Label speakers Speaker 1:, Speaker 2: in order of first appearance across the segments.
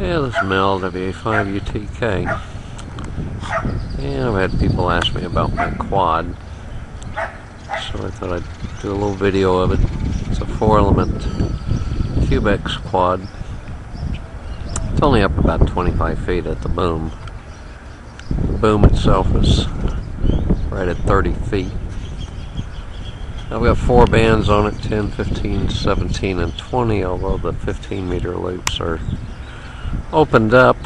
Speaker 1: Yeah, this is Mel, WA5UTK. And I've had people ask me about my quad. So I thought I'd do a little video of it. It's a four element Cubex quad. It's only up about 25 feet at the boom. The boom itself is right at 30 feet. I've got four bands on it 10, 15, 17, and 20, although the 15 meter loops are opened up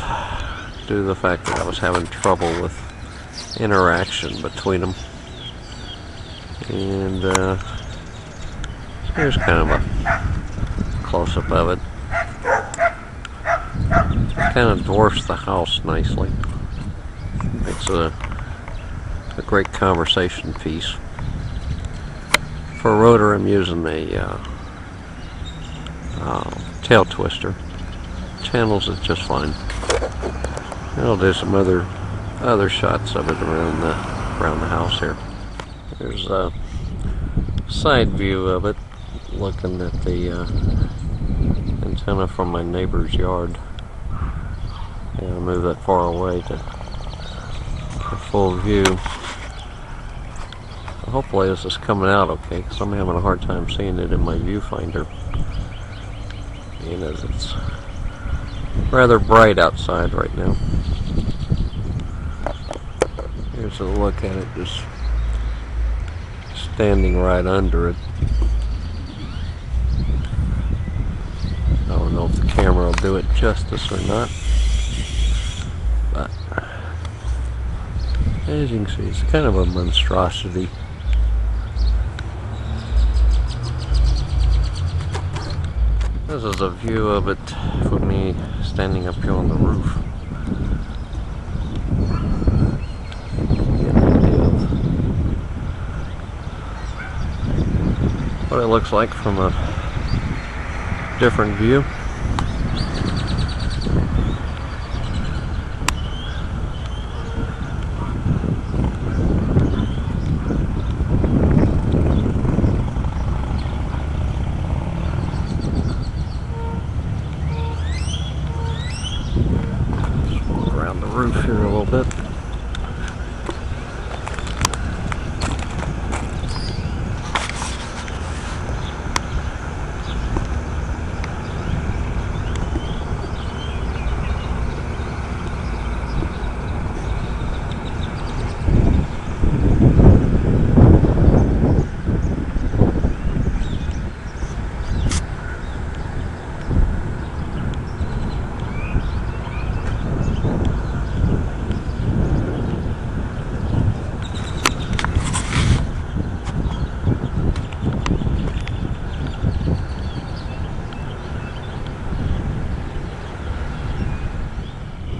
Speaker 1: due to the fact that I was having trouble with interaction between them. And uh, here's kind of a close up of it. It kind of dwarfs the house nicely. It's a, a great conversation piece. For rotor, I'm using a uh, uh, Tailtwister. Channels it just fine. I'll do some other other shots of it around the around the house here. There's a side view of it, looking at the uh, antenna from my neighbor's yard. Yeah, I'll move that far away to a full view. Hopefully this is coming out okay, because I'm having a hard time seeing it in my viewfinder. Being as it's rather bright outside right now. Here's a look at it just standing right under it. I don't know if the camera will do it justice or not. But as you can see, it's kind of a monstrosity. This is a view of it with me standing up here on the roof. What it looks like from a different view. Just walk around the roof here a little bit.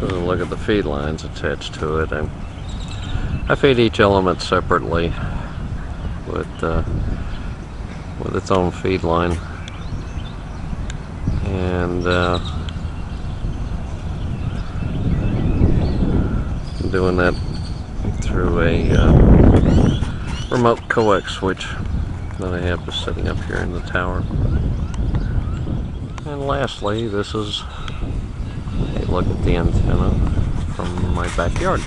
Speaker 1: Look at the feed lines attached to it. And I feed each element separately with uh, with its own feed line, and uh, I'm doing that through a uh, remote coax switch that I have sitting up here in the tower. And lastly, this is look at the antenna from my backyard. So,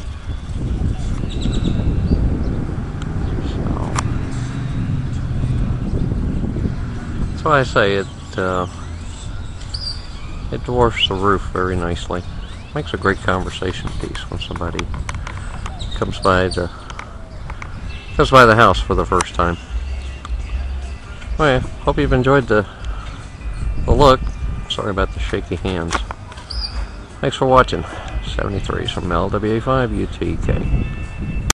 Speaker 1: that's why I say it uh, it dwarfs the roof very nicely. Makes a great conversation piece when somebody comes by the comes by the house for the first time. Well, yeah, hope you've enjoyed the the look. Sorry about the shaky hands. Thanks for watching. 73 is from LWA5 UTK.